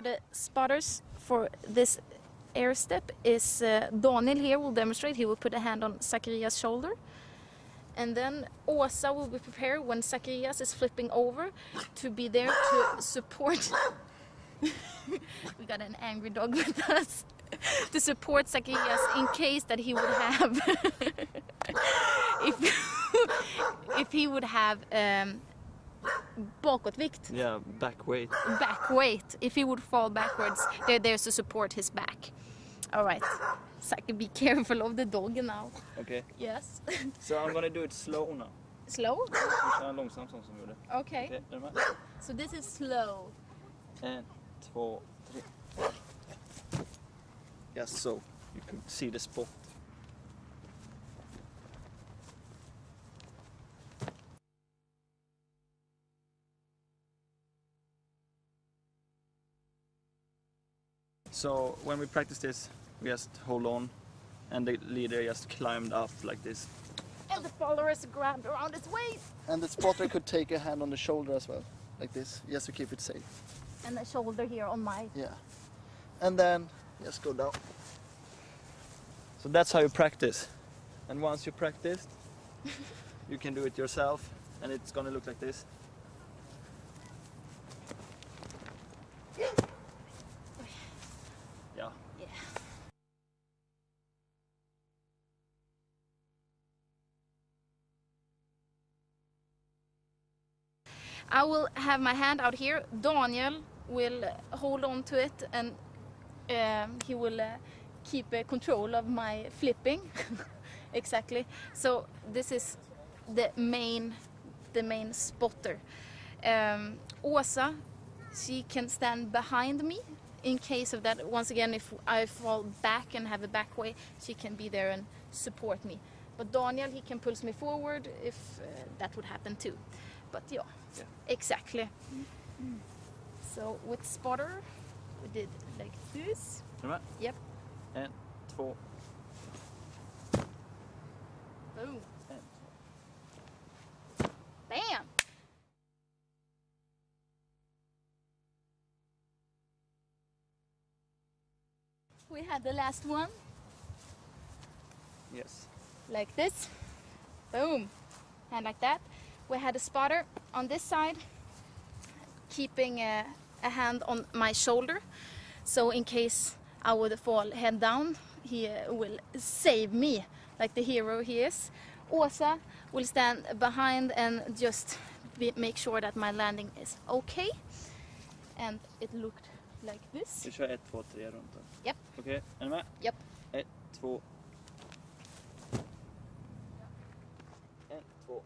So the spotters for this air step is uh, Daniel here will demonstrate. He will put a hand on Sakarias' shoulder. And then Åsa will be prepared when Sakarias is flipping over to be there to support. we got an angry dog with us. to support Sakarias in case that he would have if if he would have um, bakåtvikt, Yeah, back weight. back weight, if he would fall backwards, they're there to support his back. All right, Zach, be careful of the dog now. Okay. Yes. So I'm gonna do it slow now. Slow? Vi långsamt som som gjorde. Okay. Okej, är du med? So this is slow. En, två, tre. Yes, so you can see the spot. So when we practice this, we just hold on and the leader just climbed up like this. And the followers grabbed around his waist. And the spotter could take a hand on the shoulder as well, like this, just to keep it safe. And the shoulder here on my. Yeah. And then just go down. So that's how you practice. And once you practice, you can do it yourself and it's gonna look like this. I will have my hand out here. Daniel will hold on to it and um, he will uh, keep uh, control of my flipping. exactly. So this is the main, the main spotter. Um, Åsa, she can stand behind me in case of that. Once again, if I fall back and have a back way, she can be there and support me. But Daniel, he can pulse me forward if that would happen too. But yeah, Yeah. exactly. So with spotter, we did like this. Med? Yep. And två, Boom. en. Bam! We had the last one Yes. like this. Boom. And like that. We had a spotter on this side keeping a, a hand on my shoulder. So in case I would fall head down, he uh, will save me like the hero he is. Åsa will stand behind and just be, make sure that my landing is okay. And it looked like this. Vi kör ett, två, tre runt den. Japp. Okej, är ni med? Japp. Ett, två. En, två,